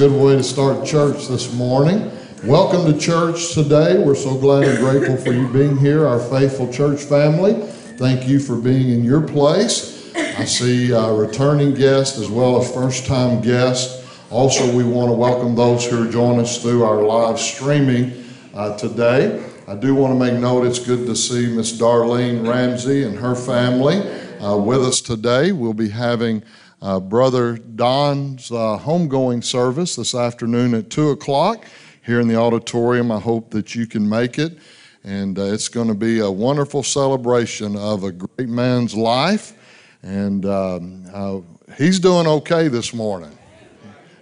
good way to start church this morning. Welcome to church today. We're so glad and grateful for you being here, our faithful church family. Thank you for being in your place. I see uh, returning guests as well as first time guests. Also, we want to welcome those who are joining us through our live streaming uh, today. I do want to make note it's good to see Miss Darlene Ramsey and her family uh, with us today. We'll be having uh, Brother Don's uh, homegoing service this afternoon at 2 o'clock here in the auditorium. I hope that you can make it. And uh, it's going to be a wonderful celebration of a great man's life. And um, uh, he's doing okay this morning.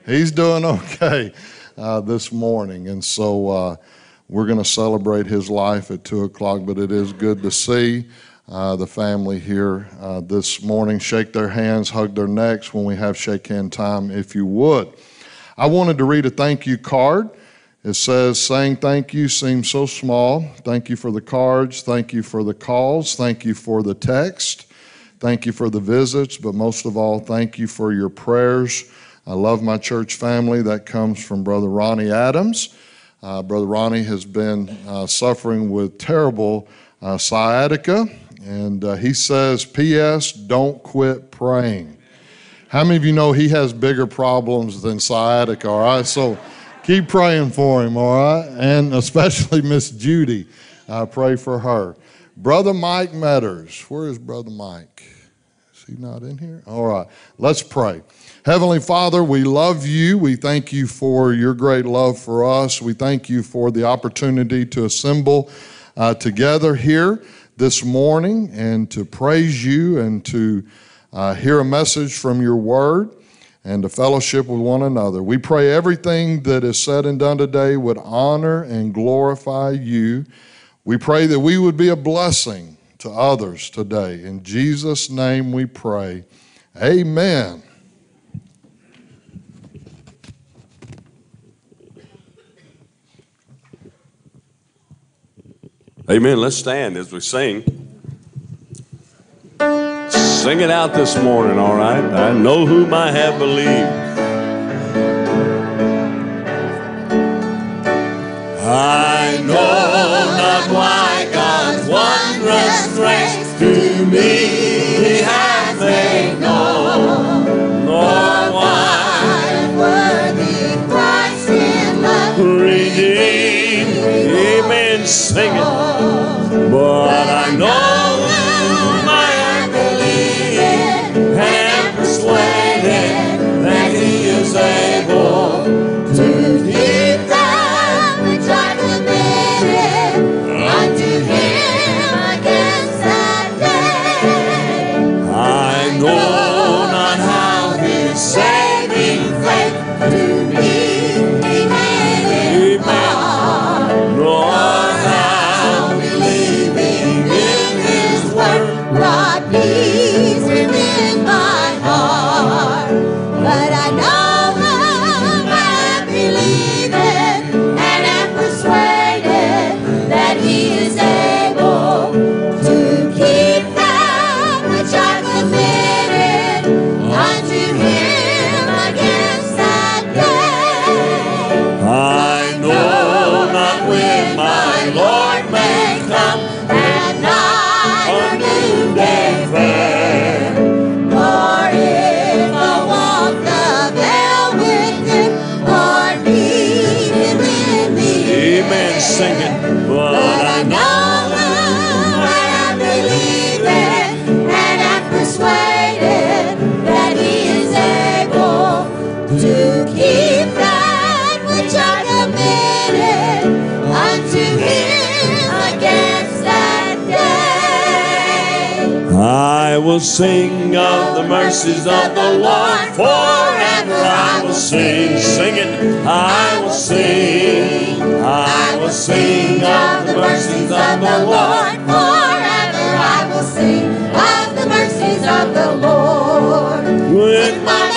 He's doing okay uh, this morning. And so uh, we're going to celebrate his life at 2 o'clock, but it is good to see. Uh, the family here uh, this morning. Shake their hands, hug their necks when we have shake hand time, if you would. I wanted to read a thank you card. It says, saying thank you seems so small. Thank you for the cards. Thank you for the calls. Thank you for the text. Thank you for the visits. But most of all, thank you for your prayers. I love my church family. That comes from Brother Ronnie Adams. Uh, Brother Ronnie has been uh, suffering with terrible uh, sciatica and uh, he says, P.S., don't quit praying. How many of you know he has bigger problems than sciatica, all right? So keep praying for him, all right? And especially Miss Judy. I pray for her. Brother Mike Metters. Where is Brother Mike? Is he not in here? All right, let's pray. Heavenly Father, we love you. We thank you for your great love for us. We thank you for the opportunity to assemble uh, together here this morning and to praise you and to uh, hear a message from your word and to fellowship with one another. We pray everything that is said and done today would honor and glorify you. We pray that we would be a blessing to others today. In Jesus' name we pray. Amen. Amen. Let's stand as we sing. Sing it out this morning, all right? I know whom I have believed. I know not why God's wondrous grace to me he has made known, nor why worthy Christ in love. Amen. Sing it. But I know sing of the mercies of the Lord forever. I will sing, sing it. I will sing. I will sing of the mercies of the Lord. Forever I will sing of the mercies of the Lord. With my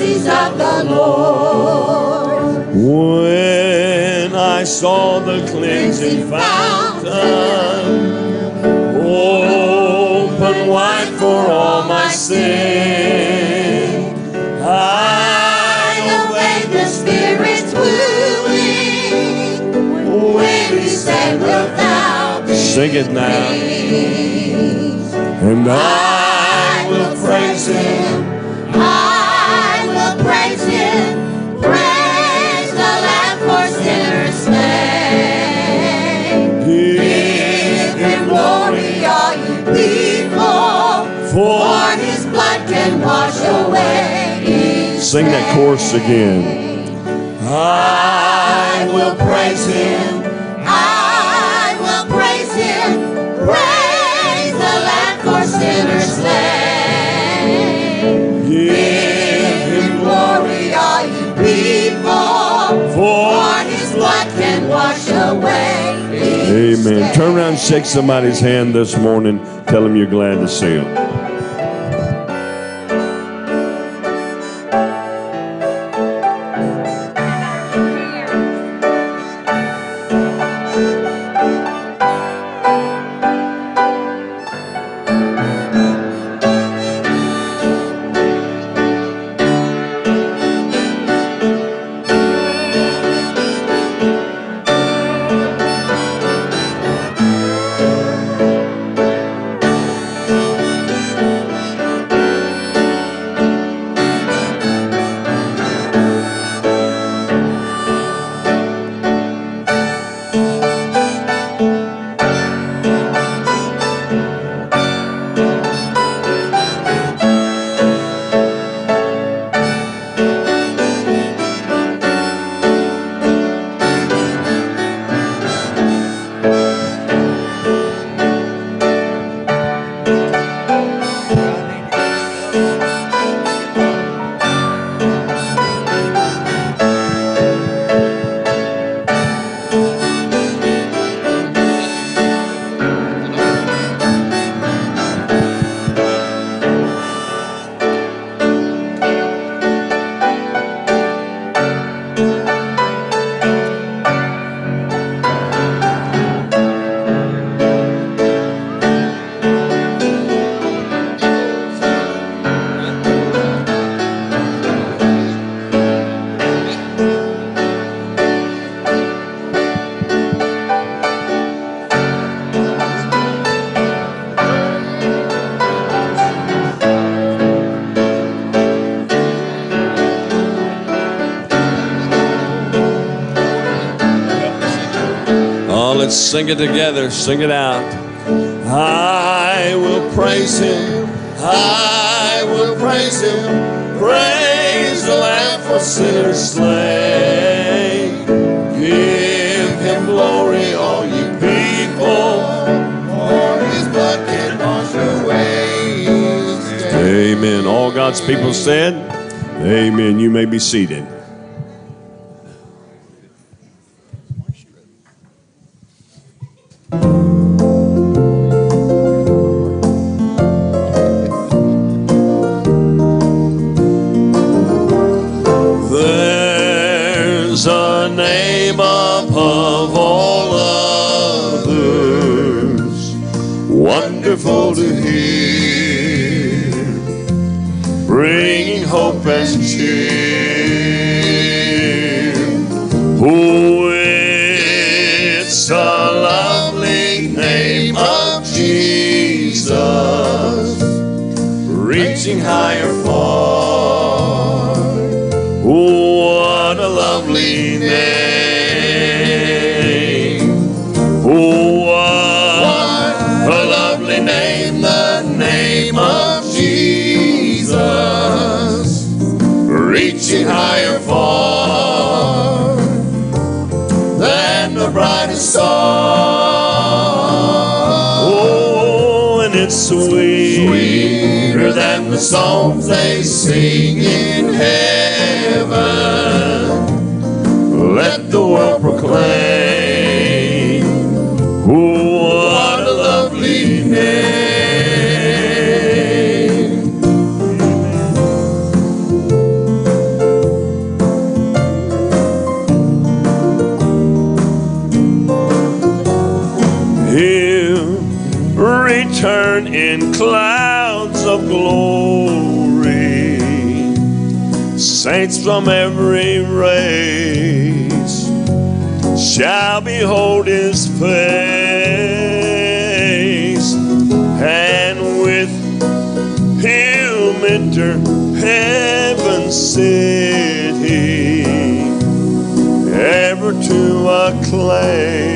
mercies of the Lord. When I saw the cleansing fountain open wide for all my sin, I obeyed the Spirit's wooing. When He said, Wilt thou be Sing it now. And I will praise Him. For For His blood can wash away. Sing that chorus again. I will praise him. I will praise him. Praise the Lamb for sinners slain. Give him glory, all you people. For For his blood can wash away. Amen. Turn around and shake somebody's hand this morning. Tell them you're glad to see them. Sing it together. Sing it out. I will praise him. I will praise him. Praise the Lamb for sinners slain. Give him glory, all you people. For his blood can wash away. Amen. All God's people said, Amen. You may be seated. Songs they sing in heaven. Let the world proclaim. Saints from every race shall behold his face, and with him enter heaven's city, ever to acclaim.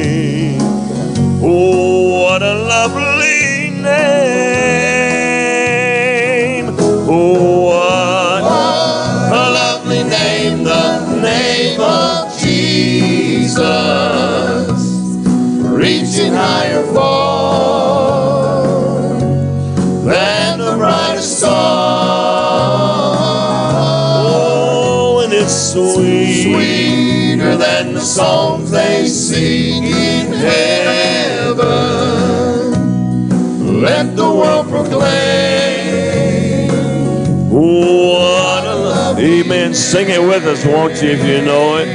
Amen. Sing it with us, won't you, if you know it?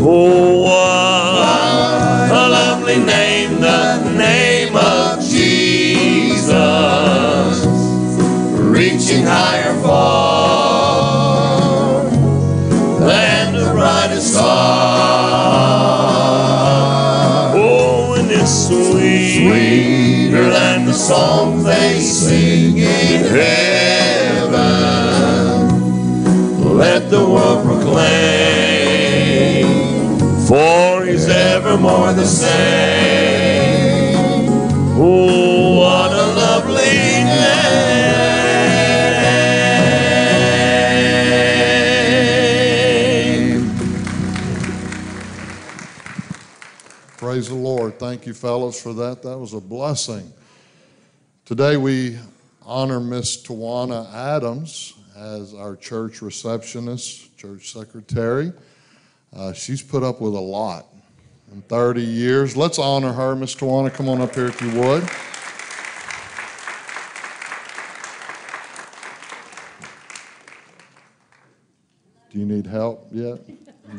Oh, what a lovely name, the name of Jesus, reaching higher far than the brightest star. Oh, and it's sweet, sweeter than the songs they sing in heaven. The world proclaim, for he's evermore the same. Oh, what a lovely name. Praise the Lord. Thank you, fellows, for that. That was a blessing. Today we honor Miss Tawana Adams as our church receptionist, church secretary. Uh, she's put up with a lot in 30 years. Let's honor her, Miss Tawana. Come on up here if you would. Do you need help yet?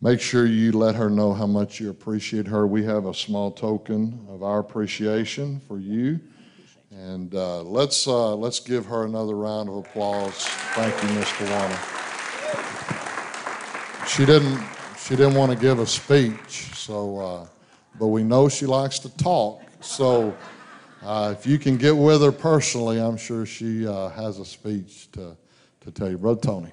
Make sure you let her know how much you appreciate her. We have a small token of our appreciation for you. And uh, let's, uh, let's give her another round of applause. Thank you, Miss Tawana. She didn't, she didn't want to give a speech, so, uh, but we know she likes to talk. So uh, if you can get with her personally, I'm sure she uh, has a speech to, to tell you. Brother Tony.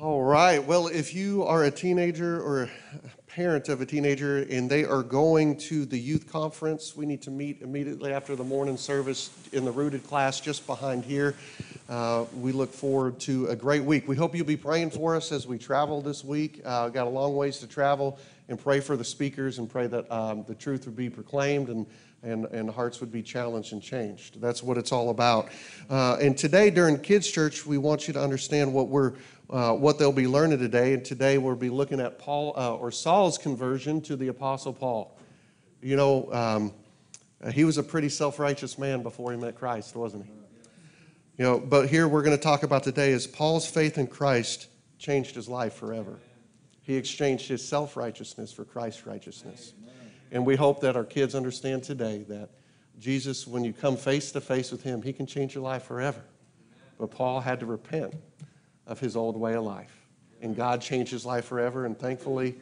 All right. Well, if you are a teenager or parent of a teenager and they are going to the youth conference, we need to meet immediately after the morning service in the rooted class just behind here. Uh, we look forward to a great week. We hope you'll be praying for us as we travel this week. Uh, got a long ways to travel, and pray for the speakers and pray that um, the truth would be proclaimed and and, and hearts would be challenged and changed. That's what it's all about. Uh, and today, during Kids Church, we want you to understand what we're uh, what they'll be learning today. And today we'll be looking at Paul uh, or Saul's conversion to the Apostle Paul. You know, um, he was a pretty self-righteous man before he met Christ, wasn't he? You know, but here we're going to talk about today is Paul's faith in Christ changed his life forever. He exchanged his self-righteousness for Christ's righteousness. And we hope that our kids understand today that Jesus, when you come face to face with him, he can change your life forever. But Paul had to repent of his old way of life. And God changed his life forever. And thankfully,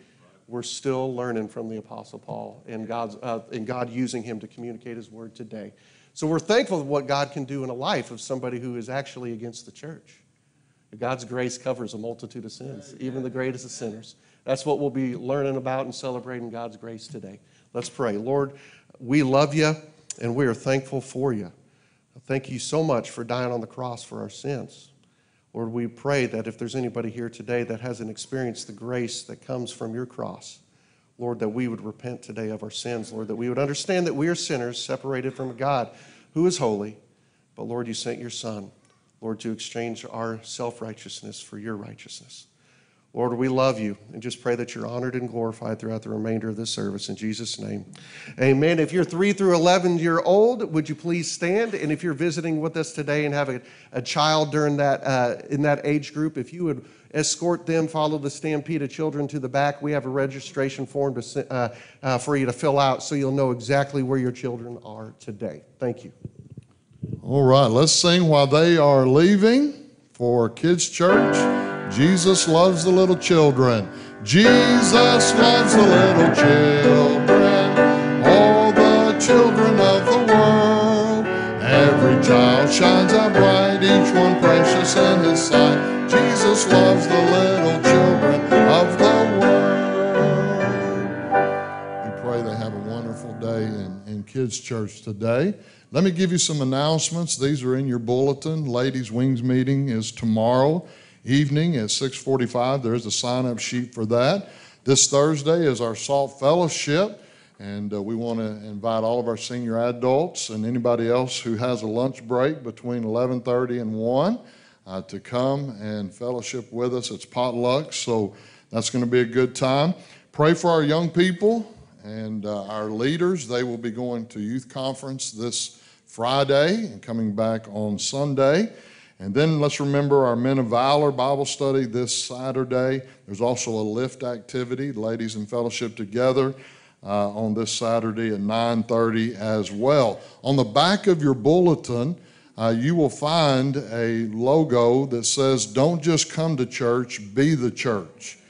we're still learning from the Apostle Paul and, God's, uh, and God using him to communicate his word today. So we're thankful for what God can do in a life of somebody who is actually against the church. God's grace covers a multitude of sins, even the greatest of sinners. That's what we'll be learning about and celebrating God's grace today. Let's pray. Lord, we love you and we are thankful for you. Thank you so much for dying on the cross for our sins. Lord, we pray that if there's anybody here today that hasn't experienced the grace that comes from your cross, Lord, that we would repent today of our sins, Lord, that we would understand that we are sinners separated from God who is holy. But Lord, you sent your Son, Lord, to exchange our self righteousness for your righteousness. Lord, we love you and just pray that you're honored and glorified throughout the remainder of this service in Jesus' name. Amen. If you're three through 11 year old, would you please stand? And if you're visiting with us today and have a, a child during that, uh, in that age group, if you would escort them, follow the stampede of children to the back, we have a registration form to, uh, uh, for you to fill out so you'll know exactly where your children are today. Thank you. All right, let's sing while they are leaving for Kids Church. Jesus loves the little children. Jesus loves the little children, all the children of the world. Every child shines out bright, each one precious in his sight. Jesus loves the little children of the world. We pray they have a wonderful day in, in Kids Church today. Let me give you some announcements. These are in your bulletin. Ladies' Wings meeting is tomorrow evening at 6:45. There's a sign-up sheet for that. This Thursday is our Salt Fellowship, and uh, we want to invite all of our senior adults and anybody else who has a lunch break between 11:30 and 1 uh, to come and fellowship with us. It's potluck, so that's going to be a good time. Pray for our young people and uh, our leaders. They will be going to youth conference this Friday and coming back on Sunday. And then let's remember our Men of Valor Bible study this Saturday. There's also a lift activity, ladies in fellowship together, uh, on this Saturday at 9:30 as well. On the back of your bulletin, uh, you will find a logo that says, "Don't just come to church, be the church."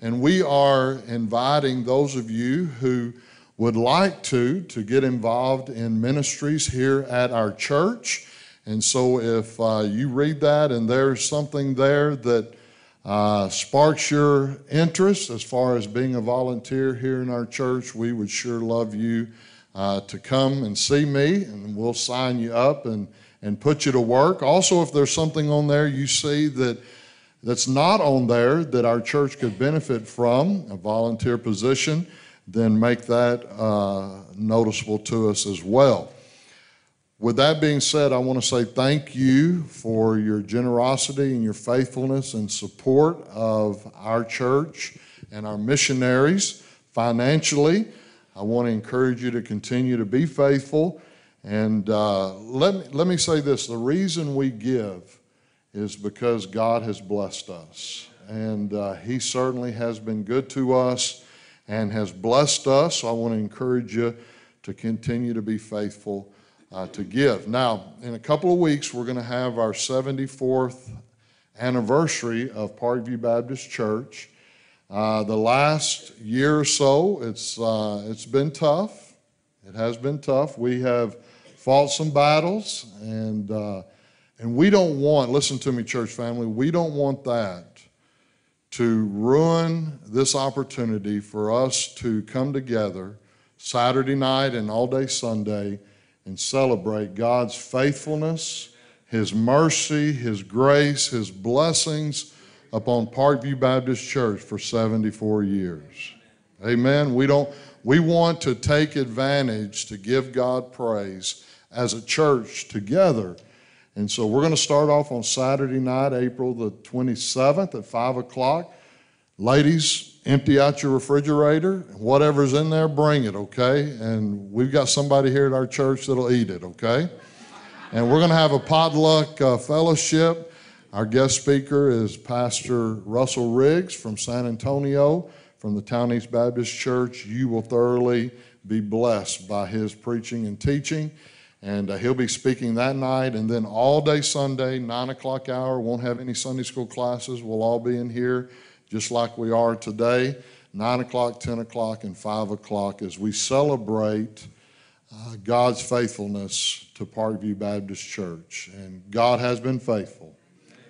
And we are inviting those of you who would like to to get involved in ministries here at our church. And so, if uh, you read that and there's something there that uh, sparks your interest as far as being a volunteer here in our church, we would sure love you uh, to come and see me, and we'll sign you up and, and put you to work. Also, if there's something on there you see that that's not on there that our church could benefit from, a volunteer position, then make that uh, noticeable to us as well. With that being said, I want to say thank you for your generosity and your faithfulness and support of our church and our missionaries financially. I want to encourage you to continue to be faithful. And uh, let, me, let me say this the reason we give is because God has blessed us. And uh, He certainly has been good to us and has blessed us. So I want to encourage you to continue to be faithful uh, to give. Now, in a couple of weeks, we're going to have our 74th anniversary of Parkview Baptist Church. Uh, the last year or so, it's, uh, it's been tough. It has been tough. We have fought some battles, and, uh, and we don't want, listen to me, church family, we don't want that to ruin this opportunity for us to come together Saturday night and all day Sunday and celebrate God's faithfulness, His mercy, His grace, His blessings upon Parkview Baptist Church for 74 years. Amen. We don't we want to take advantage to give God praise as a church together. And so we're going to start off on Saturday night, April the 27th at 5 o'clock. Ladies, empty out your refrigerator. Whatever's in there, bring it, okay? And we've got somebody here at our church that'll eat it, okay? And we're going to have a potluck uh, fellowship. Our guest speaker is Pastor Russell Riggs from San Antonio, from the Town East Baptist Church. You will thoroughly be blessed by his preaching and teaching. And uh, he'll be speaking that night, and then all day Sunday, 9 o'clock hour. Won't have any Sunday school classes. We'll all be in here just like we are today, 9 o'clock, 10 o'clock, and 5 o'clock as we celebrate uh, God's faithfulness to Parkview Baptist Church. And God has been faithful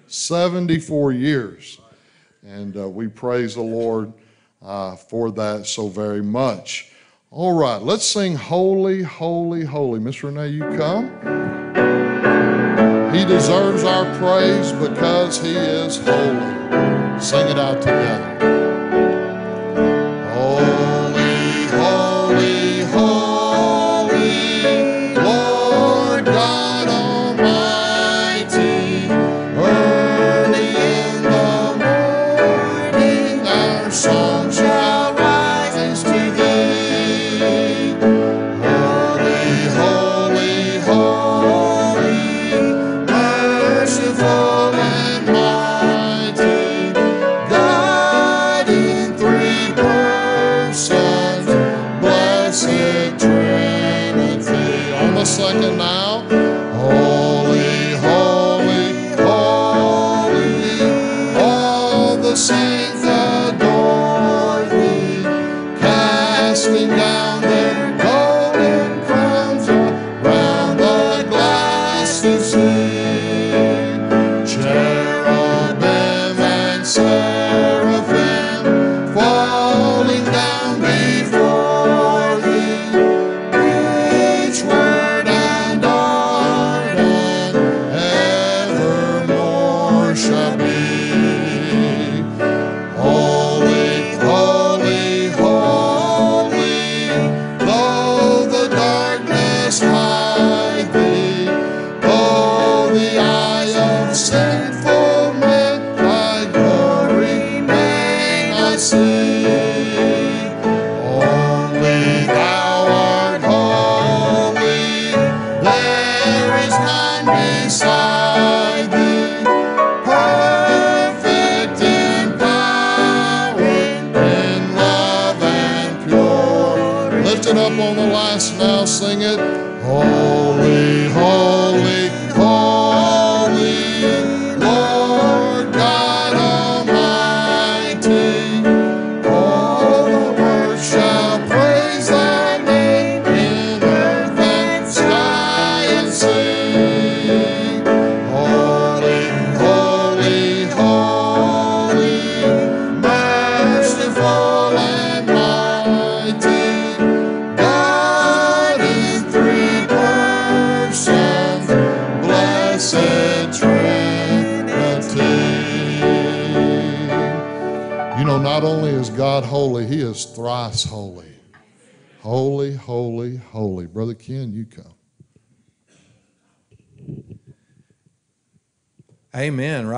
74 years. And uh, we praise the Lord uh, for that so very much. All right, let's sing Holy, Holy, Holy. Miss Renee, you come. He deserves our praise because He is holy. Sing it out together.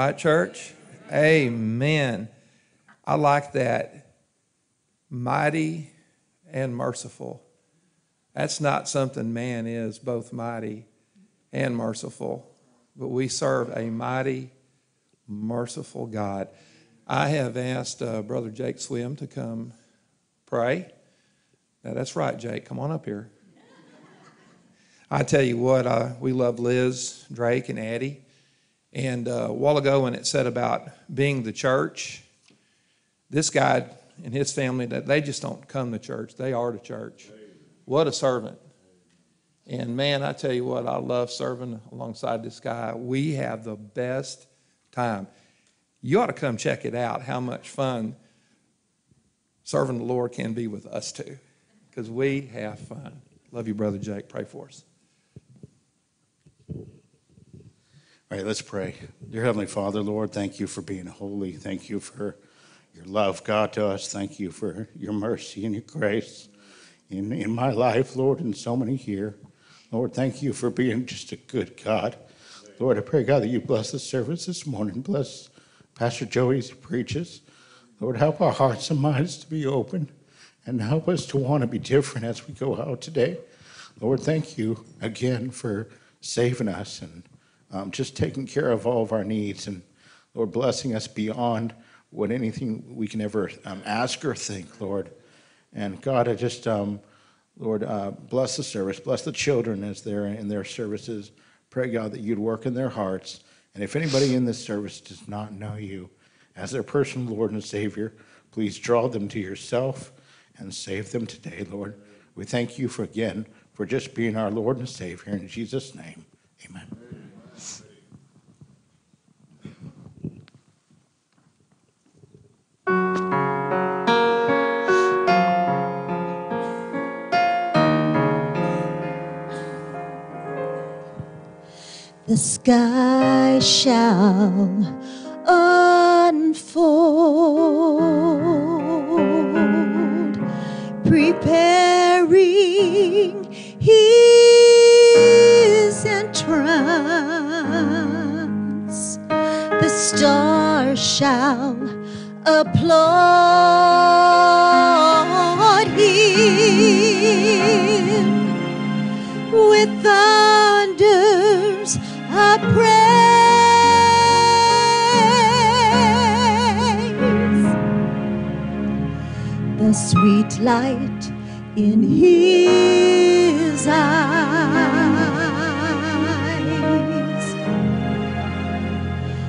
Right, church? Amen. I like that. Mighty and merciful. That's not something man is, both mighty and merciful. But we serve a mighty, merciful God. I have asked uh, Brother Jake Swim to come pray. Now, that's right, Jake. Come on up here. I tell you what, uh, we love Liz, Drake, and Addie. And uh, a while ago, when it said about being the church, this guy and his family that they just don't come to church; they are the church. What a servant! And man, I tell you what, I love serving alongside this guy. We have the best time. You ought to come check it out. How much fun serving the Lord can be with us too, because we have fun. Love you, brother Jake. Pray for us. All right, let's pray. Dear Heavenly Father, Lord, thank you for being holy. Thank you for your love, God, to us. Thank you for your mercy and your grace in, in my life, Lord, and so many here. Lord, thank you for being just a good God. Lord, I pray, God, that you bless the service this morning. Bless Pastor Joey as he preaches. Lord, help our hearts and minds to be open and help us to want to be different as we go out today. Lord, thank you again for saving us and um, just taking care of all of our needs and, Lord, blessing us beyond what anything we can ever um, ask or think, Lord. And God, I just, um, Lord, uh, bless the service, bless the children as they're in their services. Pray, God, that you'd work in their hearts. And if anybody in this service does not know you as their personal Lord and Savior, please draw them to yourself and save them today, Lord. We thank you for again for just being our Lord and Savior. In Jesus' name, amen. The sky shall unfold, preparing his entrance. The stars shall applaud him with thunders of praise. The sweet light in his eyes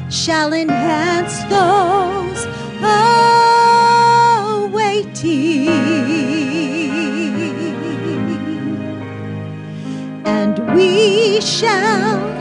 shall enhance those and we shall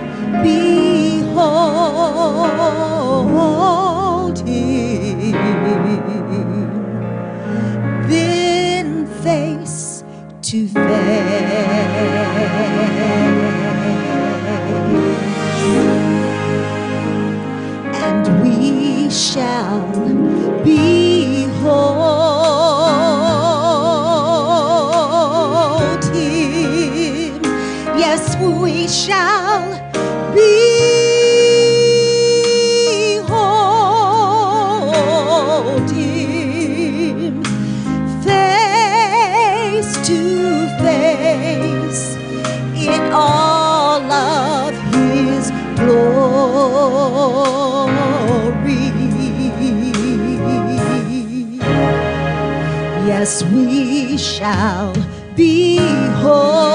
glory. Yes, we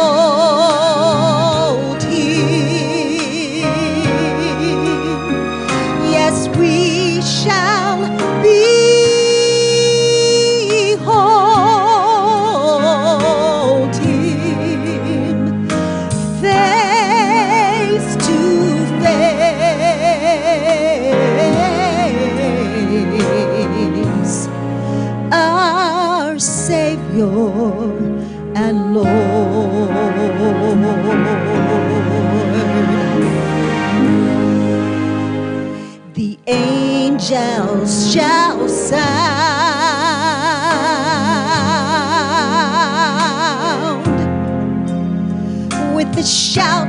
angels shall sound with the shout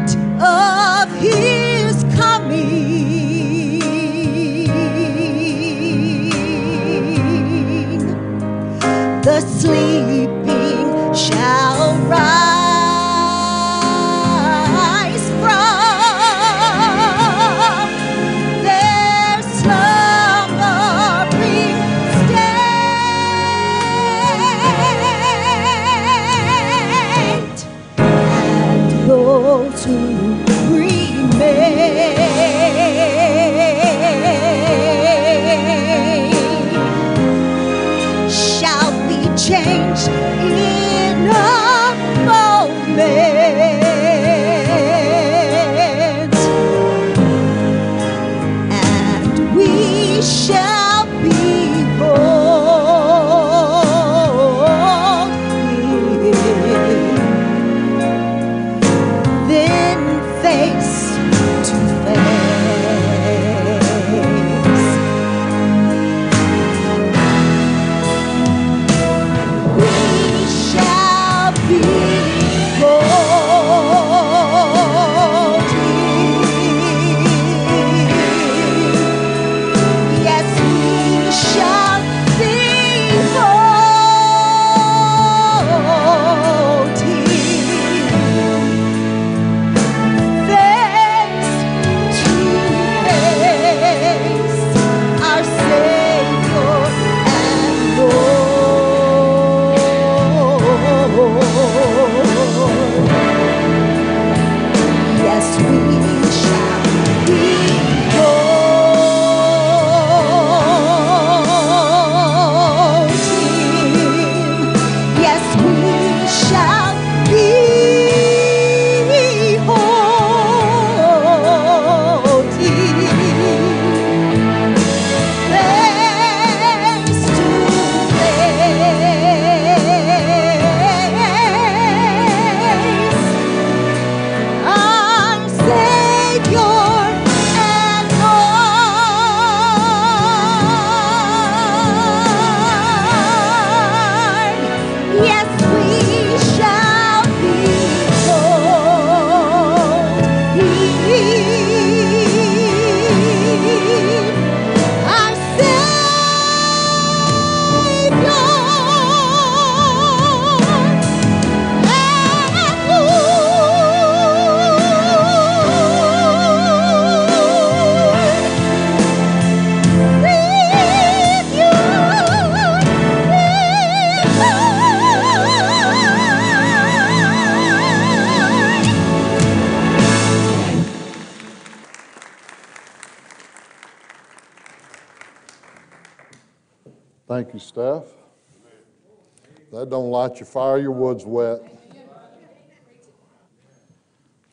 your fire, your wood's wet. As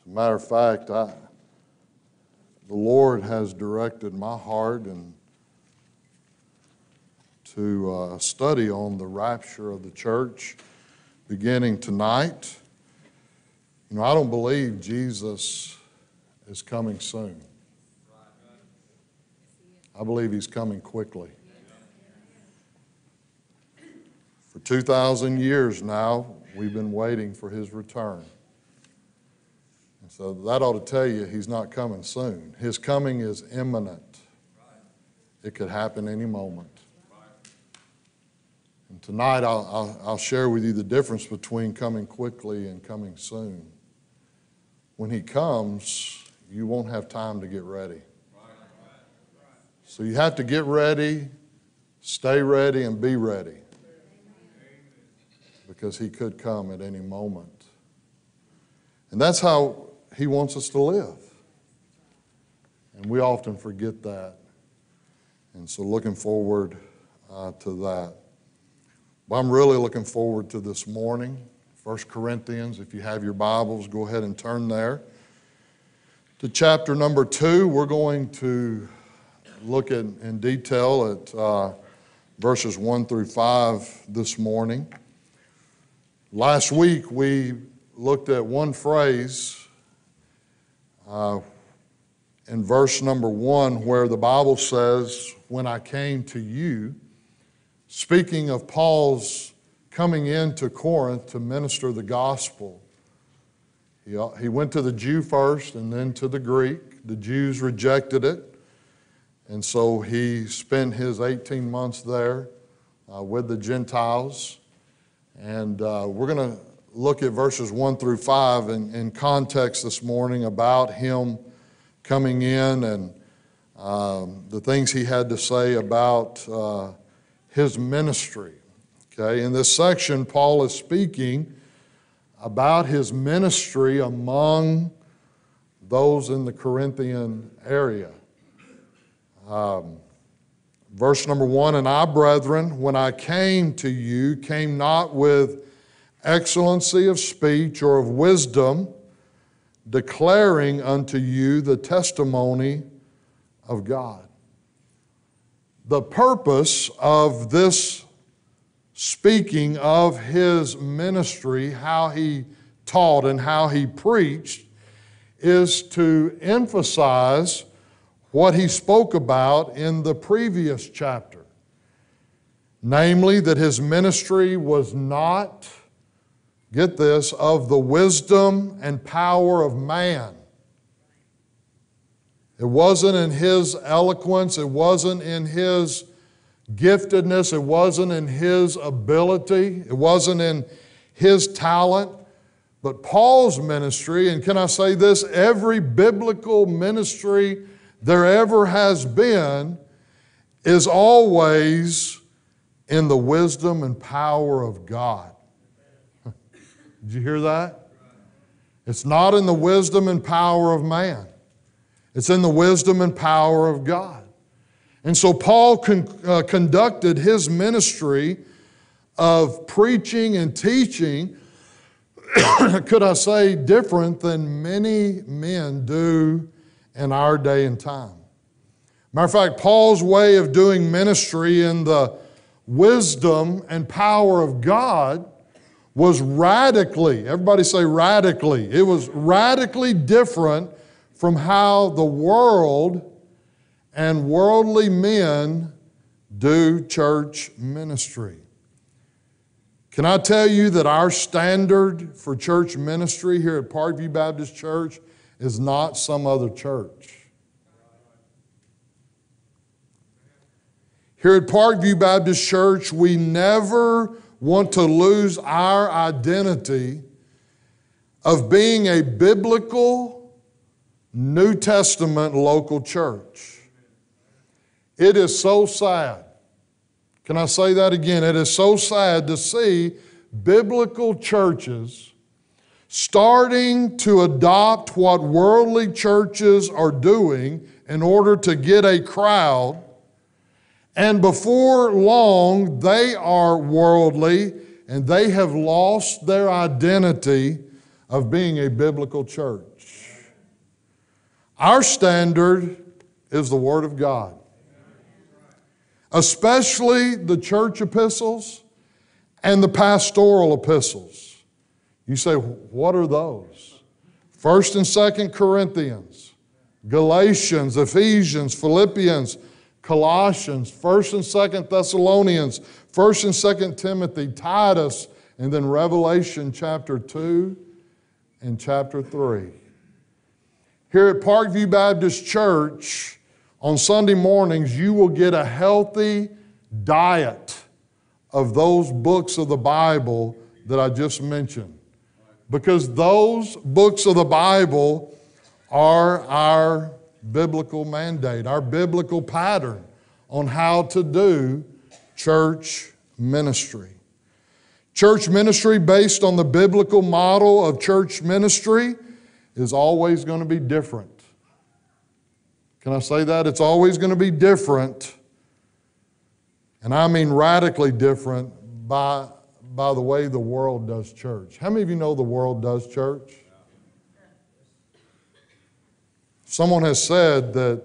a matter of fact, I, the Lord has directed my heart and to uh, study on the rapture of the church beginning tonight. You know, I don't believe Jesus is coming soon. I believe he's coming quickly. For 2,000 years now, we've been waiting for his return. And so that ought to tell you he's not coming soon. His coming is imminent, it could happen any moment. And tonight, I'll, I'll, I'll share with you the difference between coming quickly and coming soon. When he comes, you won't have time to get ready. So you have to get ready, stay ready, and be ready. Because he could come at any moment. And that's how he wants us to live. And we often forget that. And so, looking forward uh, to that. But I'm really looking forward to this morning. 1 Corinthians, if you have your Bibles, go ahead and turn there. To chapter number two, we're going to look in detail at uh, verses 1 through 5 this morning. Last week, we looked at one phrase uh, in verse number 1 where the Bible says, When I came to you, speaking of Paul's coming into Corinth to minister the gospel. He, he went to the Jew first and then to the Greek. The Jews rejected it. And so he spent his 18 months there uh, with the Gentiles. And uh, we're going to look at verses 1 through 5 in, in context this morning about him coming in and um, the things he had to say about uh, his ministry. Okay, in this section, Paul is speaking about his ministry among those in the Corinthian area. Um, verse number one, and I, brethren, when I came to you, came not with excellency of speech or of wisdom, declaring unto you the testimony of God. The purpose of this speaking of his ministry, how he taught and how he preached, is to emphasize what he spoke about in the previous chapter. Namely, that his ministry was not, get this, of the wisdom and power of man. It wasn't in his eloquence, it wasn't in his giftedness, it wasn't in his ability, it wasn't in his talent. But Paul's ministry, and can I say this? Every biblical ministry there ever has been is always in the wisdom and power of God. Did you hear that? It's not in the wisdom and power of man, it's in the wisdom and power of God. And so Paul con- uh, conducted his ministry of preaching and teaching, could I say, different than many men do in our day and time. Matter of fact, Paul's way of doing ministry in the wisdom and power of God was radically, everybody say radically, it was radically different from how the world and worldly men do church ministry. Can I tell you that our standard for church ministry here at Parkview Baptist Church is not some other church? Here at Parkview Baptist Church, we never want to lose our identity of being a biblical, New Testament local church. It is so sad. Can I say that again? It is so sad to see biblical churches starting to adopt what worldly churches are doing in order to get a crowd. And before long, they are worldly and they have lost their identity of being a biblical church. Our standard is the Word of God especially the church epistles and the pastoral epistles. You say, what are those? First and Second Corinthians, Galatians, Ephesians, Philippians, Colossians, First and Second Thessalonians, First and Second Timothy, Titus, and then Revelation chapter 2 and chapter 3. Here at Parkview Baptist Church, on Sunday mornings, you will get a healthy diet of those books of the Bible that I just mentioned. Because those books of the Bible are our biblical mandate, our biblical pattern on how to do church ministry. Church ministry based on the biblical model of church ministry is always going to be different. Can I say that? It's always going to be different. And I mean radically different by, by the way the world does church. How many of you know the world does church? Someone has said that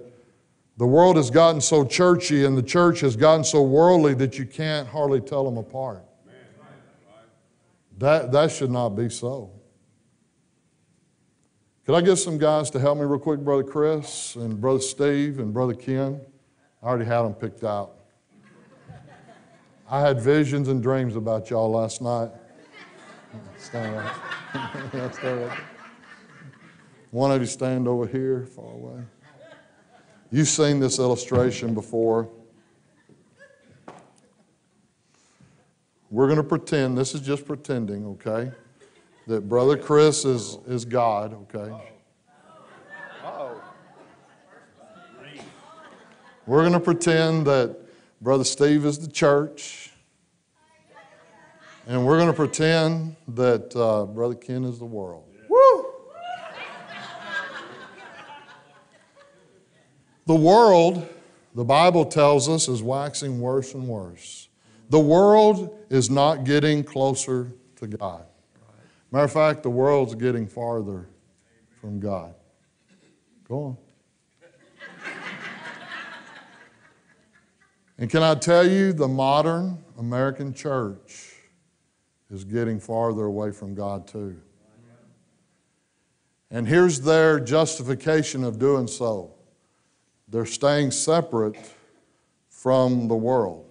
the world has gotten so churchy and the church has gotten so worldly that you can't hardly tell them apart. That, that should not be so. Could I get some guys to help me real quick, Brother Chris and Brother Steve and Brother Ken? I already had them picked out. I had visions and dreams about y'all last night. Stand right. Stand right. One of you stand over here, far away. You've seen this illustration before. We're going to pretend, this is just pretending, okay? That Brother Chris is, is God, okay? Oh. We're going to pretend that Brother Steve is the church. And we're going to pretend that uh, Brother Ken is the world. Woo! The world, the Bible tells us, is waxing worse and worse. The world is not getting closer to God. Matter of fact, the world's getting farther from God. Go on. And can I tell you, the modern American church is getting farther away from God too. And here's their justification of doing so they're staying separate from the world.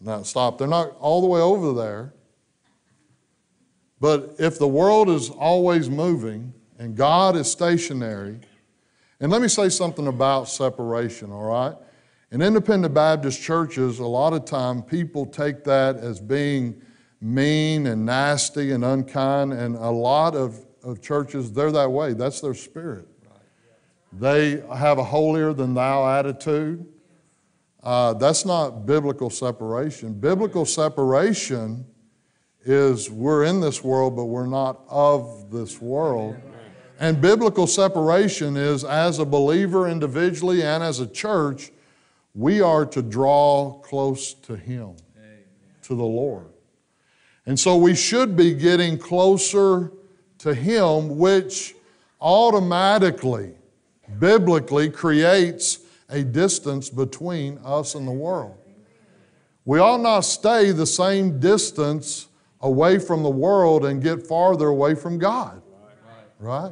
Now, stop. They're not all the way over there. But if the world is always moving and God is stationary, and let me say something about separation, all right? In independent Baptist churches, a lot of time people take that as being mean and nasty and unkind, and a lot of, of churches, they're that way. That's their spirit. They have a holier than thou attitude. Uh, that's not biblical separation. Biblical separation is we're in this world, but we're not of this world. And biblical separation is as a believer individually and as a church, we are to draw close to Him, to the Lord. And so we should be getting closer to Him, which automatically, biblically, creates a distance between us and the world. We ought not stay the same distance away from the world and get farther away from God. Right?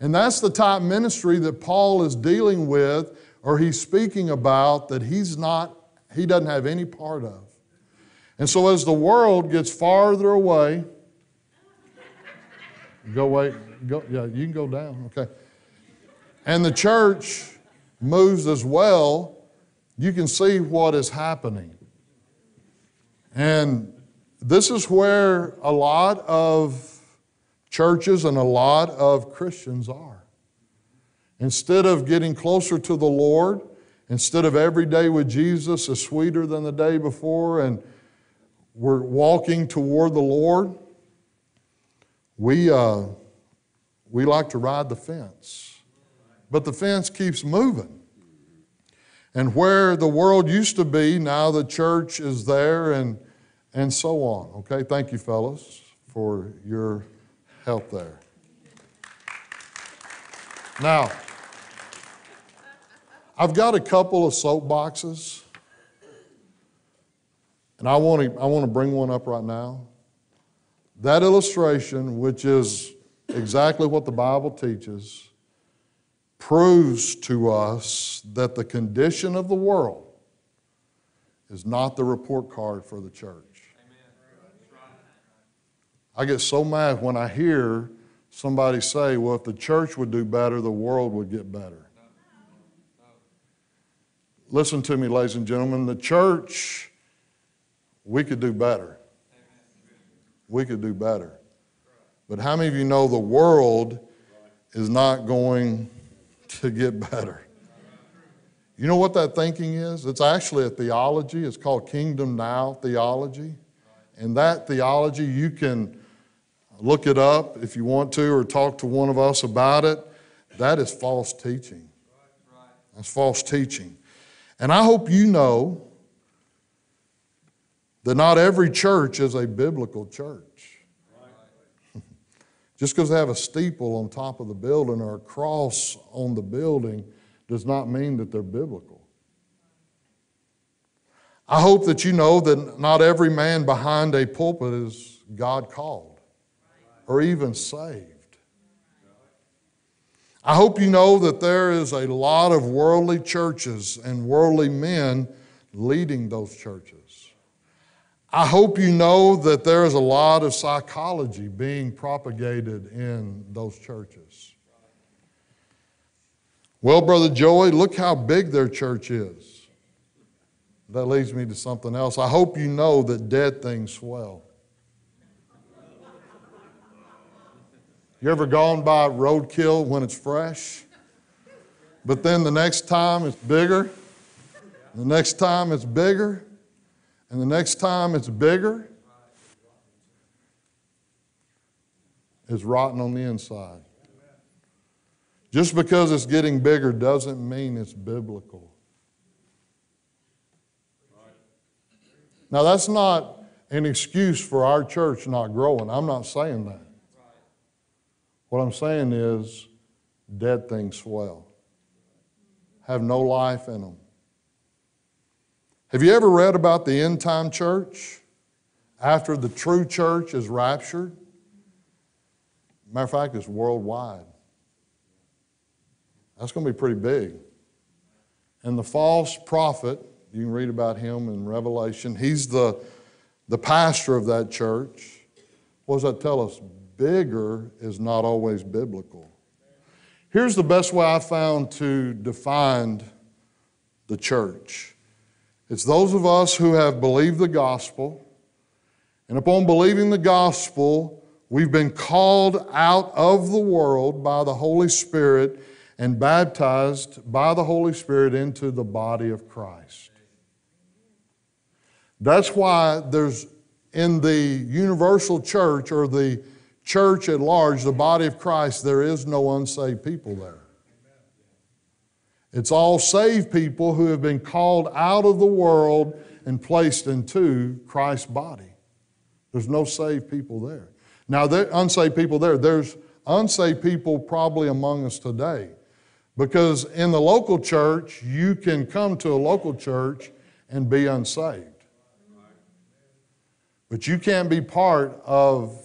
And that's the type ministry that Paul is dealing with or he's speaking about that he's not, he doesn't have any part of. And so as the world gets farther away, go wait, go, yeah, you can go down, okay. And the church moves as well, you can see what is happening. And this is where a lot of churches and a lot of Christians are. Instead of getting closer to the Lord, instead of every day with Jesus is sweeter than the day before, and we're walking toward the Lord, we, uh, we like to ride the fence. But the fence keeps moving. And where the world used to be, now the church is there and, and so on. Okay, thank you, fellas, for your help there. Now, I've got a couple of soapboxes, and I want to, I want to bring one up right now. That illustration, which is exactly what the Bible teaches, proves to us that the condition of the world is not the report card for the church. I get so mad when I hear somebody say, well, if the church would do better, the world would get better. Listen to me, ladies and gentlemen. The church, we could do better. We could do better. But how many of you know the world is not going to get better. You know what that thinking is? It's actually a theology. It's called Kingdom Now theology. And that theology, you can look it up if you want to or talk to one of us about it. That is false teaching. That's false teaching. And I hope you know that not every church is a biblical church. Just because they have a steeple on top of the building or a cross on the building does not mean that they're biblical. I hope that you know that not every man behind a pulpit is God called or even saved. I hope you know that there is a lot of worldly churches and worldly men leading those churches. I hope you know that there is a lot of psychology being propagated in those churches. Well, Brother Joey, look how big their church is. That leads me to something else. I hope you know that dead things swell. You ever gone by roadkill when it's fresh? But then the next time it's bigger, the next time it's bigger, and the next time it's bigger, it's rotten on the inside. Just because it's getting bigger doesn't mean it's biblical. Now, that's not an excuse for our church not growing. I'm not saying that. What I'm saying is, dead things swell, have no life in them. Have you ever read about the end time church after the true church is raptured? Matter of fact, it's worldwide. That's going to be pretty big. And the false prophet, you can read about him in Revelation, he's the, the pastor of that church. What does that tell us? Bigger is not always biblical. Here's the best way I found to define the church it's those of us who have believed the gospel, and upon believing the gospel, we've been called out of the world by the Holy Spirit and baptized by the Holy Spirit into the body of Christ. That's why there's in the universal church or the church at large, the body of Christ, there is no unsaved people there. It's all saved people who have been called out of the world and placed into Christ's body. There's no saved people there. Now, there unsaved people there. There's unsaved people probably among us today. Because in the local church, you can come to a local church and be unsaved. But you can't be part of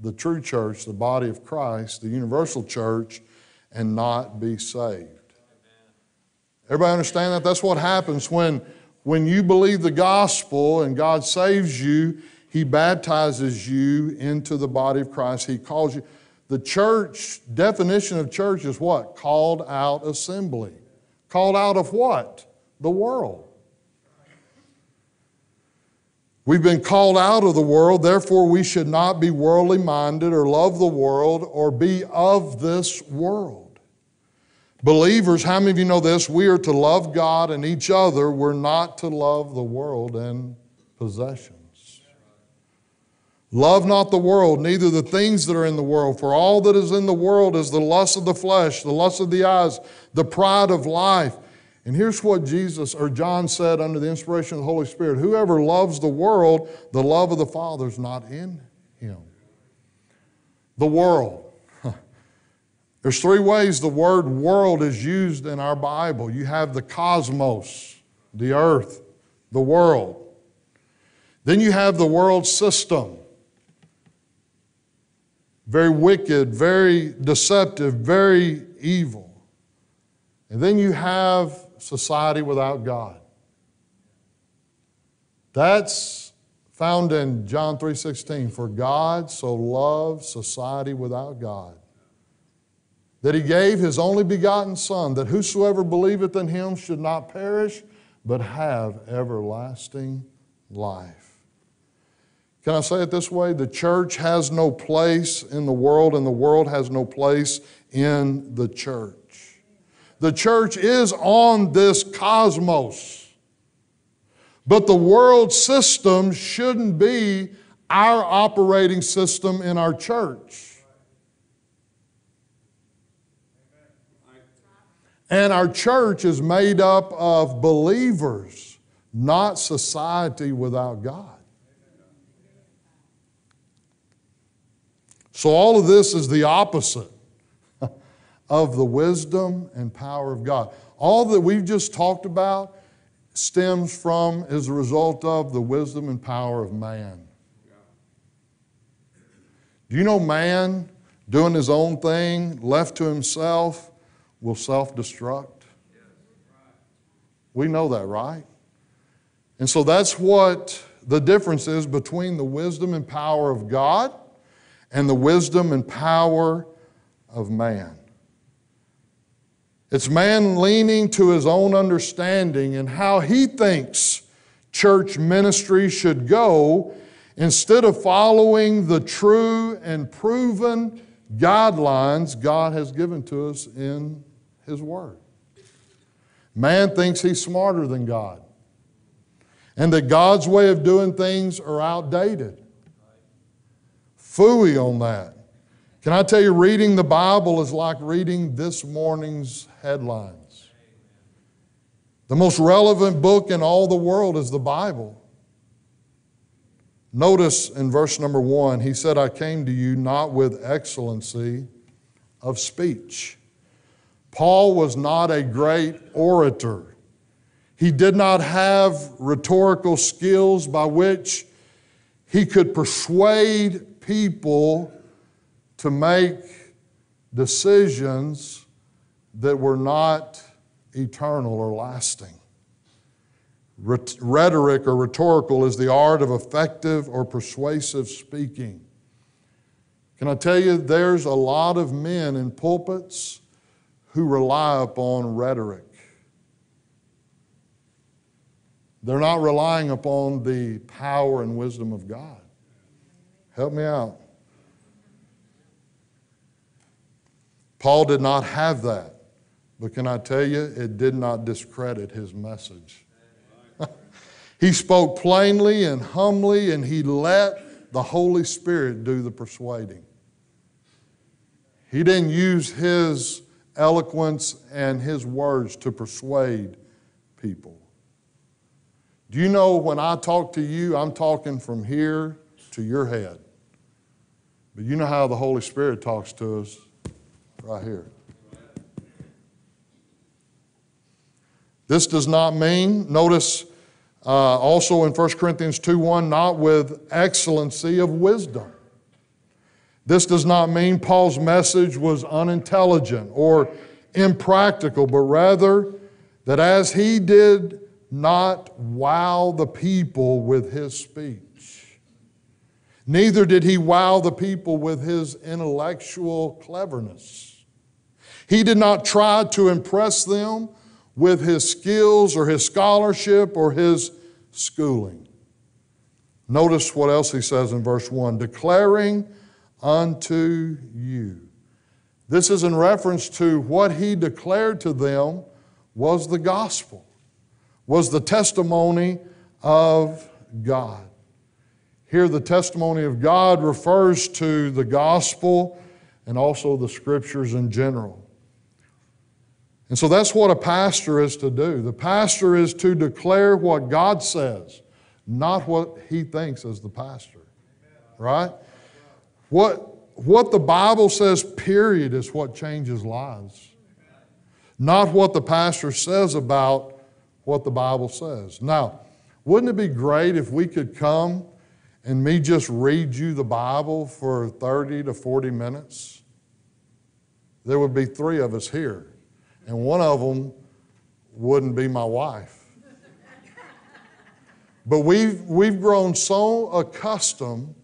the true church, the body of Christ, the universal church, and not be saved. Everybody understand that? That's what happens when, when you believe the gospel and God saves you, He baptizes you into the body of Christ. He calls you. The church, definition of church is what? Called out assembly. Called out of what? The world. We've been called out of the world, therefore, we should not be worldly minded or love the world or be of this world. Believers, how many of you know this? We are to love God and each other. We're not to love the world and possessions. Love not the world, neither the things that are in the world. For all that is in the world is the lust of the flesh, the lust of the eyes, the pride of life and here's what Jesus or John said under the inspiration of the Holy Spirit Whoever loves the world, the love of the Father is not in him. The world. There's three ways the word world is used in our Bible. You have the cosmos, the earth, the world. Then you have the world system. Very wicked, very deceptive, very evil. And then you have society without God. That's found in John 3:16 for God so loved society without God that he gave his only begotten son that whosoever believeth in him should not perish but have everlasting life. Can I say it this way? The church has no place in the world and the world has no place in the church. The church is on this cosmos. But the world system shouldn't be our operating system in our church. And our church is made up of believers, not society without God. So, all of this is the opposite of the wisdom and power of God. All that we've just talked about stems from, is a result of, the wisdom and power of man. Do you know man doing his own thing, left to himself, will self destruct? We know that, right? And so that's what the difference is between the wisdom and power of God and the wisdom and power of man. It's man leaning to his own understanding and how he thinks church ministry should go instead of following the true and proven guidelines God has given to us in his word. Man thinks he's smarter than God and that God's way of doing things are outdated. Fooey on that. Can I tell you, reading the Bible is like reading this morning's headlines. The most relevant book in all the world is the Bible. Notice in verse number one, he said, I came to you not with excellency of speech. Paul was not a great orator. He did not have rhetorical skills by which he could persuade people to make decisions that were not eternal or lasting. Rhetoric or rhetorical is the art of effective or persuasive speaking. Can I tell you, there's a lot of men in pulpits who rely upon rhetoric. They're not relying upon the power and wisdom of God. Help me out. Paul did not have that. But can I tell you, it did not discredit his message. he spoke plainly and humbly, and he let the Holy Spirit do the persuading. He didn't use his eloquence and his words to persuade people. Do you know when I talk to you, I'm talking from here to your head. But you know how the Holy Spirit talks to us right here. This does not mean, notice uh, also in 1 Corinthians 2 1, not with excellency of wisdom. This does not mean Paul's message was unintelligent or impractical, but rather that as he did not wow the people with his speech, neither did he wow the people with his intellectual cleverness. He did not try to impress them with his skills or his scholarship or his schooling. Notice what else he says in verse 1 declaring unto you. This is in reference to what he declared to them was the gospel, was the testimony of God. Here, the testimony of God refers to the gospel and also the scriptures in general. And so that's what a pastor is to do. The pastor is to declare what God says, not what he thinks as the pastor. Right? What, what the Bible says, period, is what changes lives. Not what the pastor says about what the Bible says. Now, wouldn't it be great if we could come and me just read you the Bible for 30 to 40 minutes? There would be three of us here and one of them wouldn't be my wife. But we've, we've grown so accustomed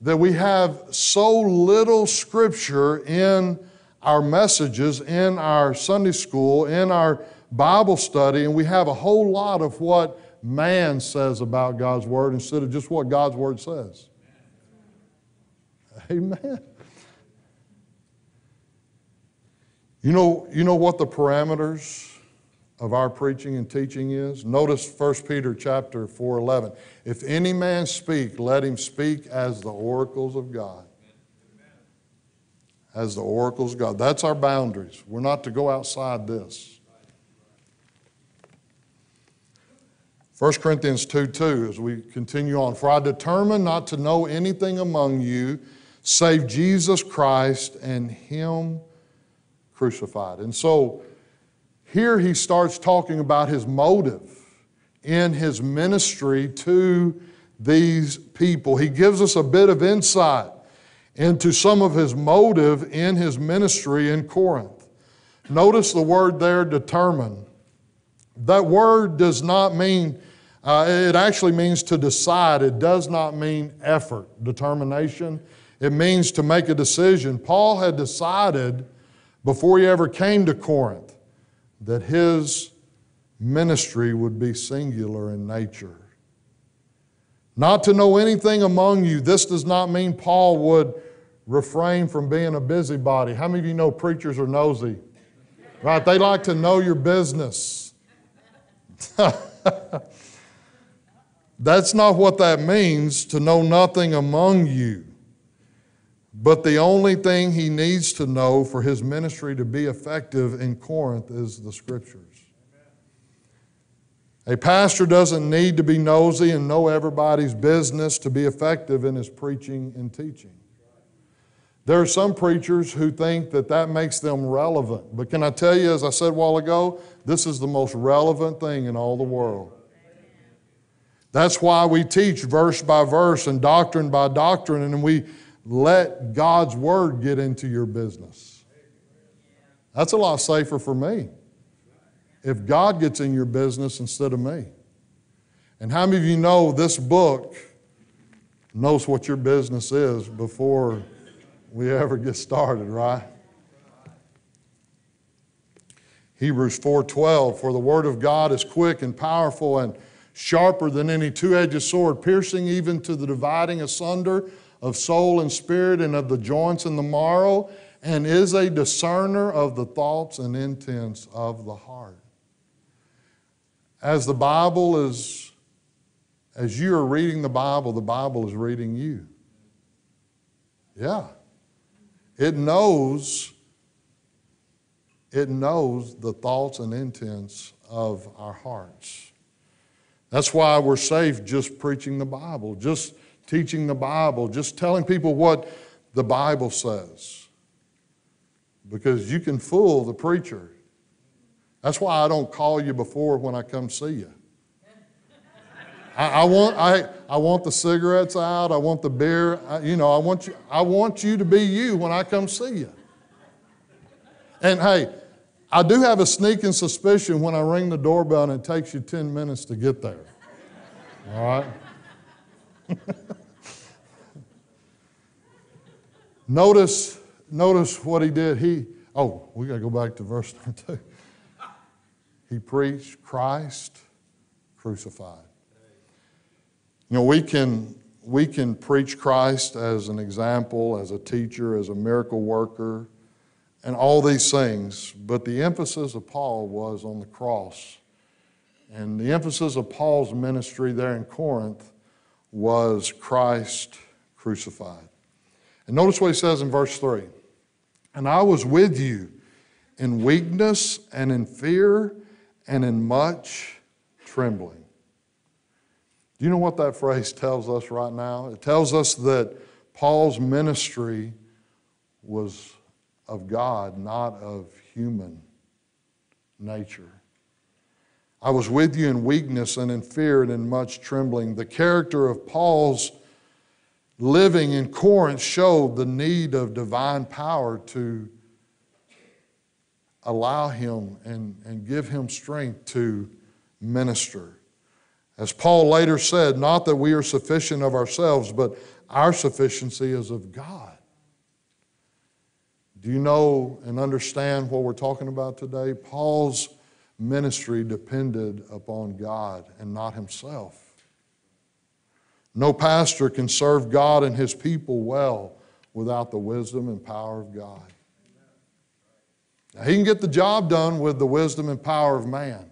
that we have so little scripture in our messages, in our Sunday school, in our Bible study, and we have a whole lot of what man says about God's Word instead of just what God's Word says. Amen. You know, you know what the parameters of our preaching and teaching is? Notice 1 Peter chapter 4:11. If any man speak, let him speak as the oracles of God. As the oracles of God. That's our boundaries. We're not to go outside this. 1 Corinthians 2 2, as we continue on. For I determined not to know anything among you save Jesus Christ and Him crucified. And so here he starts talking about his motive in his ministry to these people. He gives us a bit of insight into some of his motive in his ministry in Corinth. Notice the word there, determine. That word does not mean, uh, it actually means to decide. It does not mean effort, determination. It means to make a decision. Paul had decided before he ever came to Corinth that his ministry would be singular in nature. Not to know anything among you. This does not mean Paul would refrain from being a busybody. How many of you know preachers are nosy? Right? They like to know your business. That's not what that means to know nothing among you. But the only thing he needs to know for his ministry to be effective in Corinth is the scriptures. A pastor doesn't need to be nosy and know everybody's business to be effective in his preaching and teaching. There are some preachers who think that that makes them relevant. But can I tell you, as I said a while ago, this is the most relevant thing in all the world. That's why we teach verse by verse and doctrine by doctrine, and we let God's word get into your business. That's a lot safer for me. If God gets in your business instead of me. And how many of you know this book knows what your business is before we ever get started, right? Hebrews 4:12 for the word of God is quick and powerful and sharper than any two-edged sword piercing even to the dividing asunder of soul and spirit and of the joints and the marrow, and is a discerner of the thoughts and intents of the heart. As the Bible is, as you are reading the Bible, the Bible is reading you. Yeah. It knows, it knows the thoughts and intents of our hearts. That's why we're safe just preaching the Bible, just teaching the Bible, just telling people what the Bible says. Because you can fool the preacher. That's why I don't call you before when I come see you. I, I want, I, I want the cigarettes out. I want the beer. I, you know, I want, you, I want you to be you when I come see you. And hey, I do have a sneaking suspicion when I ring the doorbell and it takes you 10 minutes to get there. All right? notice, notice what he did. He, oh, we got to go back to verse number two. He preached Christ crucified. You know, we can, we can preach Christ as an example, as a teacher, as a miracle worker, and all these things, but the emphasis of Paul was on the cross. And the emphasis of Paul's ministry there in Corinth was Christ crucified. And notice what he says in verse 3 And I was with you in weakness and in fear and in much trembling. Do you know what that phrase tells us right now? It tells us that Paul's ministry was of God, not of human nature. I was with you in weakness and in fear and in much trembling. The character of Paul's living in Corinth showed the need of divine power to allow him and, and give him strength to minister. As Paul later said, not that we are sufficient of ourselves, but our sufficiency is of God. Do you know and understand what we're talking about today? Paul's ministry depended upon God and not himself. No pastor can serve God and his people well without the wisdom and power of God. Now, he can get the job done with the wisdom and power of man,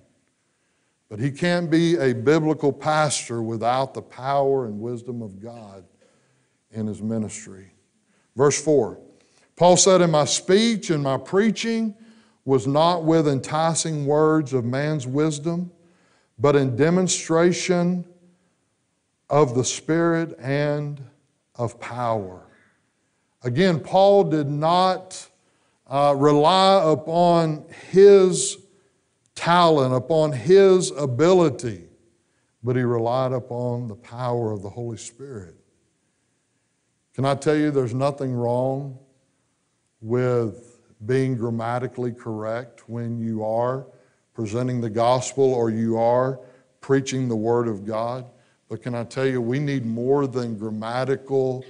but he can't be a biblical pastor without the power and wisdom of God in his ministry. Verse 4 Paul said, In my speech and my preaching was not with enticing words of man's wisdom, but in demonstration of the Spirit and of power. Again, Paul did not uh, rely upon his talent, upon his ability, but he relied upon the power of the Holy Spirit. Can I tell you there's nothing wrong with being grammatically correct when you are presenting the gospel or you are preaching the word of God? But can I tell you, we need more than grammatical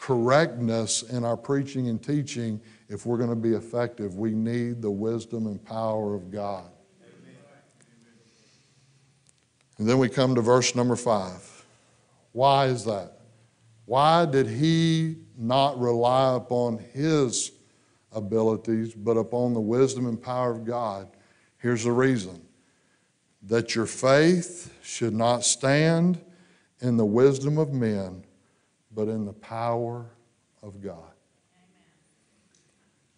correctness in our preaching and teaching if we're going to be effective. We need the wisdom and power of God. And then we come to verse number five. Why is that? Why did he not rely upon his abilities, but upon the wisdom and power of God? Here's the reason that your faith should not stand in the wisdom of men, but in the power of God.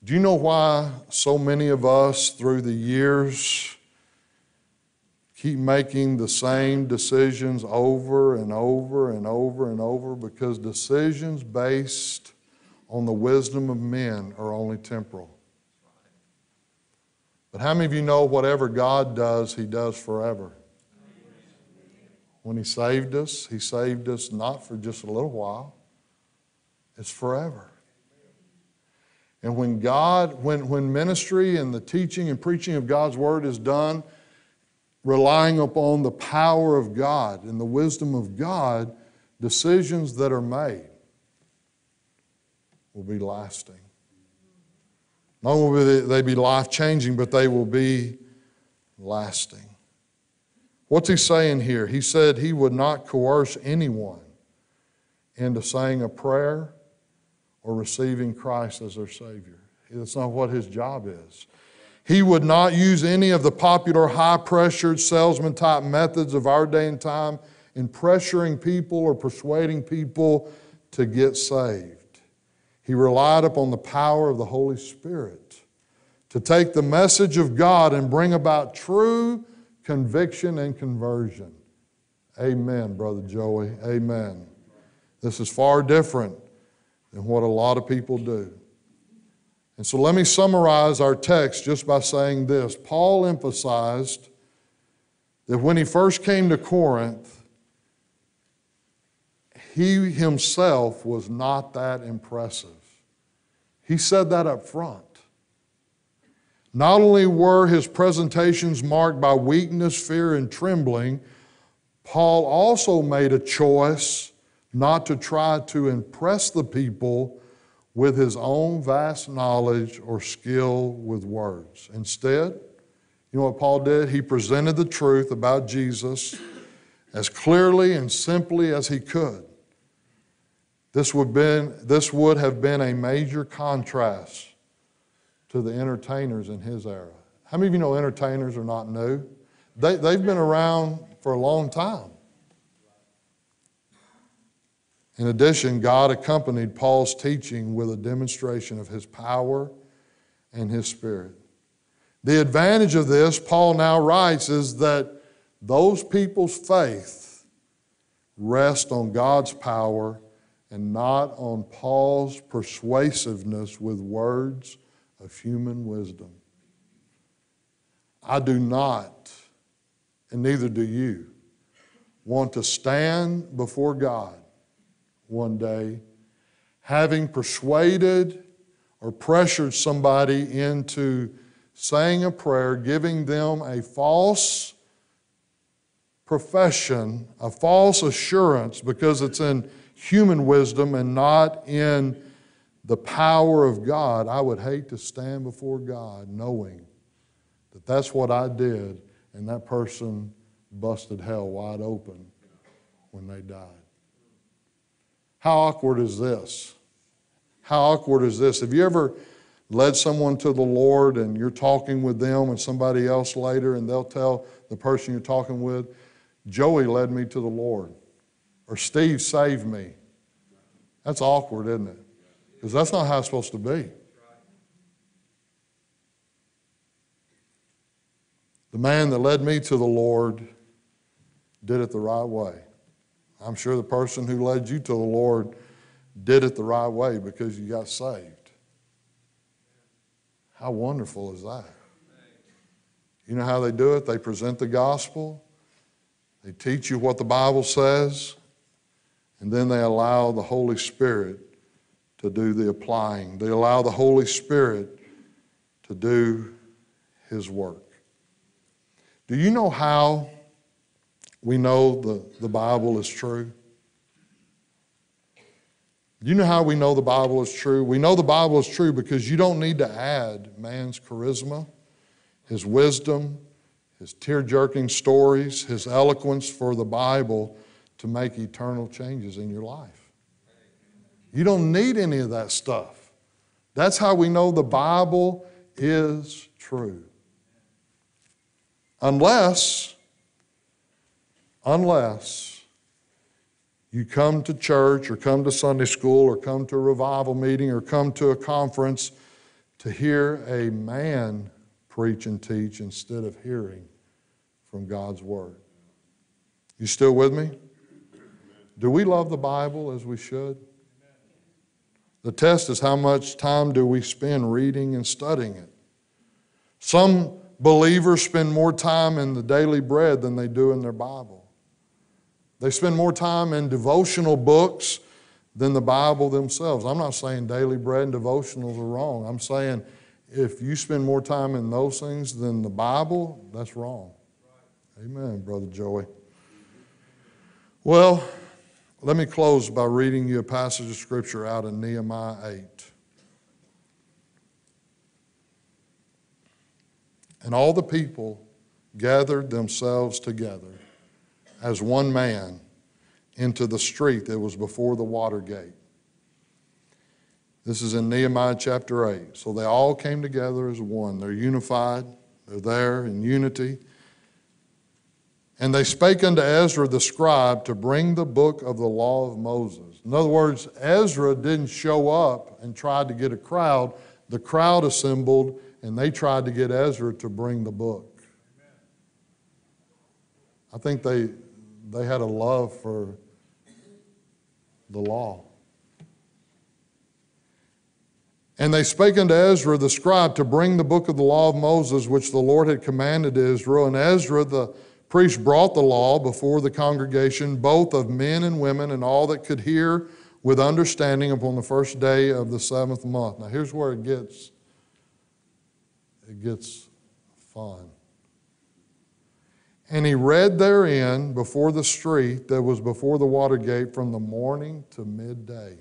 Do you know why so many of us through the years keep making the same decisions over and over and over and over? Because decisions based on the wisdom of men are only temporal. But how many of you know whatever God does, He does forever? When He saved us, He saved us not for just a little while, it's forever. And when God, when, when ministry and the teaching and preaching of God's Word is done, relying upon the power of God and the wisdom of God, decisions that are made will be lasting. Not only will they be life changing, but they will be lasting. What's he saying here? He said he would not coerce anyone into saying a prayer or receiving Christ as their Savior. That's not what his job is. He would not use any of the popular high pressured salesman type methods of our day and time in pressuring people or persuading people to get saved. He relied upon the power of the Holy Spirit to take the message of God and bring about true conviction and conversion. Amen, Brother Joey. Amen. This is far different than what a lot of people do. And so let me summarize our text just by saying this. Paul emphasized that when he first came to Corinth, he himself was not that impressive. He said that up front. Not only were his presentations marked by weakness, fear, and trembling, Paul also made a choice not to try to impress the people with his own vast knowledge or skill with words. Instead, you know what Paul did? He presented the truth about Jesus as clearly and simply as he could. This would, been, this would have been a major contrast to the entertainers in his era. How many of you know entertainers are not new? They, they've been around for a long time. In addition, God accompanied Paul's teaching with a demonstration of his power and his spirit. The advantage of this, Paul now writes, is that those people's faith rest on God's power and not on Paul's persuasiveness with words of human wisdom. I do not, and neither do you, want to stand before God one day, having persuaded or pressured somebody into saying a prayer, giving them a false profession, a false assurance, because it's in human wisdom and not in the power of God, I would hate to stand before God knowing that that's what I did and that person busted hell wide open when they died. How awkward is this? How awkward is this? Have you ever led someone to the Lord and you're talking with them and somebody else later and they'll tell the person you're talking with, Joey led me to the Lord or Steve saved me. That's awkward, isn't it? Because that's not how it's supposed to be. The man that led me to the Lord did it the right way. I'm sure the person who led you to the Lord did it the right way because you got saved. How wonderful is that? You know how they do it? They present the gospel, they teach you what the Bible says, and then they allow the Holy Spirit to do the applying. They allow the Holy Spirit to do His work. Do you know how we know the, the Bible is true? You know how we know the Bible is true? We know the Bible is true because you don't need to add man's charisma, his wisdom, his tear jerking stories, his eloquence for the Bible to make eternal changes in your life. You don't need any of that stuff. That's how we know the Bible is true. Unless, unless you come to church or come to Sunday school or come to a revival meeting or come to a conference to hear a man preach and teach instead of hearing from God's Word. You still with me? Do we love the Bible as we should? The test is how much time do we spend reading and studying it. Some believers spend more time in the daily bread than they do in their Bible. They spend more time in devotional books than the Bible themselves. I'm not saying daily bread and devotionals are wrong. I'm saying if you spend more time in those things than the Bible, that's wrong. Amen, Brother Joey. Well, let me close by reading you a passage of Scripture out of Nehemiah 8. And all the people gathered themselves together as one man into the street that was before the water gate. This is in Nehemiah chapter 8. So they all came together as one. They're unified, they're there in unity. And they spake unto Ezra the scribe to bring the book of the law of Moses. In other words, Ezra didn't show up and tried to get a crowd. The crowd assembled and they tried to get Ezra to bring the book. I think they, they had a love for the law. And they spake unto Ezra the scribe to bring the book of the law of Moses, which the Lord had commanded Israel. And Ezra the priest brought the law before the congregation, both of men and women, and all that could hear with understanding upon the first day of the seventh month. Now, here's where it gets it gets fun. And he read therein before the street that was before the water gate from the morning to midday.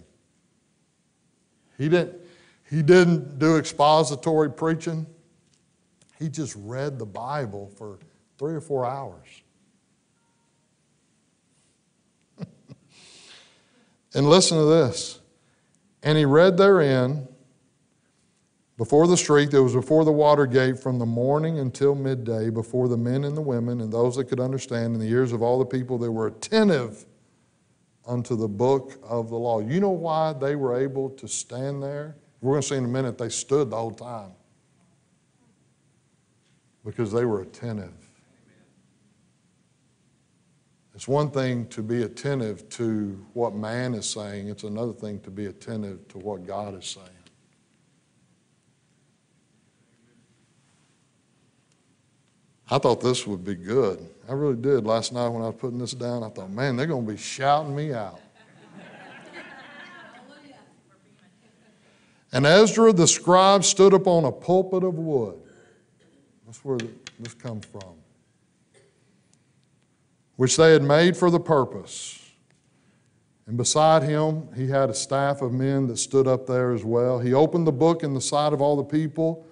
He didn't, he didn't do expository preaching. He just read the Bible for three or four hours. and listen to this. And he read therein before the street that was before the water gate from the morning until midday, before the men and the women and those that could understand, in the ears of all the people that were attentive unto the book of the law. You know why they were able to stand there? We're going to see in a minute they stood the whole time. Because they were attentive. It's one thing to be attentive to what man is saying, it's another thing to be attentive to what God is saying. I thought this would be good. I really did. Last night when I was putting this down, I thought, man, they're going to be shouting me out. and Ezra the scribe stood upon a pulpit of wood. That's where this comes from. Which they had made for the purpose. And beside him, he had a staff of men that stood up there as well. He opened the book in the sight of all the people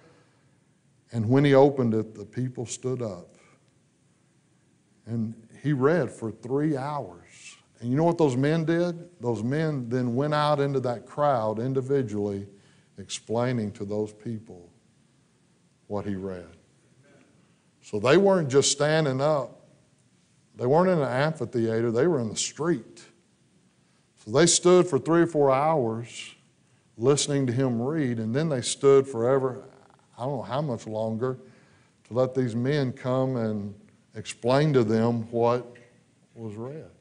and when he opened it, the people stood up. And he read for three hours. And you know what those men did? Those men then went out into that crowd individually explaining to those people what he read. So they weren't just standing up, they weren't in an amphitheater, they were in the street. So they stood for three or four hours listening to him read, and then they stood forever, I don't know how much longer, to let these men come and explain to them what was read.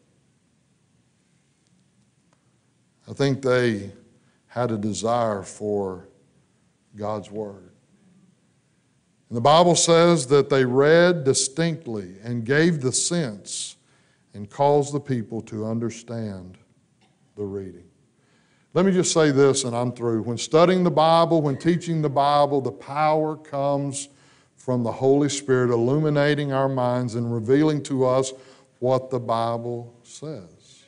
I think they had a desire for God's Word. And the Bible says that they read distinctly and gave the sense and caused the people to understand the reading. Let me just say this and I'm through. When studying the Bible, when teaching the Bible, the power comes from the Holy Spirit illuminating our minds and revealing to us what the Bible says.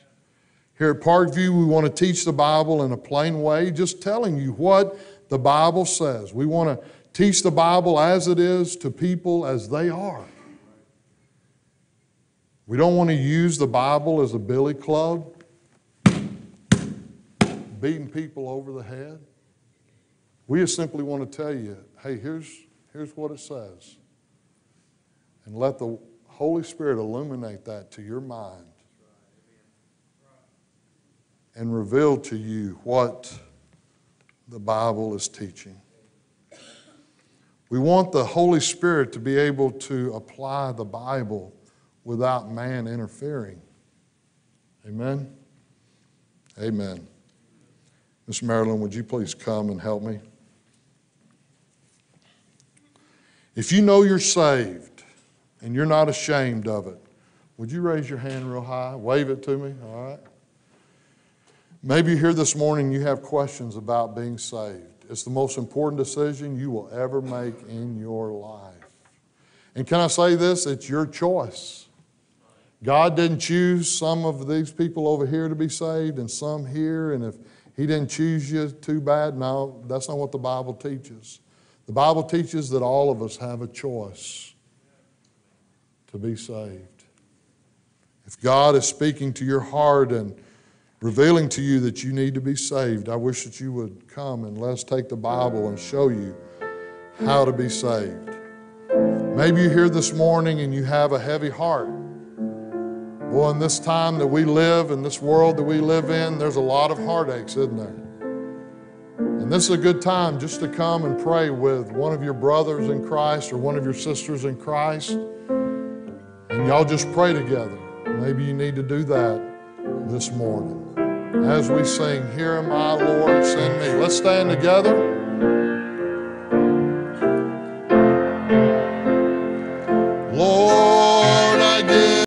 Here at Parkview, we want to teach the Bible in a plain way, just telling you what the Bible says. We want to teach the Bible as it is to people as they are. We don't want to use the Bible as a billy club, beating people over the head. We just simply want to tell you hey, here's, here's what it says. And let the Holy Spirit illuminate that to your mind and reveal to you what the Bible is teaching. We want the Holy Spirit to be able to apply the Bible without man interfering. Amen? Amen. Miss Marilyn, would you please come and help me? If you know you're saved and you're not ashamed of it, would you raise your hand real high? Wave it to me, all right? Maybe you're here this morning you have questions about being saved. It's the most important decision you will ever make in your life. And can I say this? It's your choice. God didn't choose some of these people over here to be saved and some here, and if He didn't choose you, too bad. No, that's not what the Bible teaches. The Bible teaches that all of us have a choice to be saved. If God is speaking to your heart and revealing to you that you need to be saved, I wish that you would come and let's take the Bible and show you how to be saved. Maybe you're here this morning and you have a heavy heart. Well, in this time that we live, in this world that we live in, there's a lot of heartaches, isn't there? And this is a good time just to come and pray with one of your brothers in Christ or one of your sisters in Christ. And y'all just pray together. Maybe you need to do that this morning. As we sing, Here am I, Lord, send me. Let's stand together.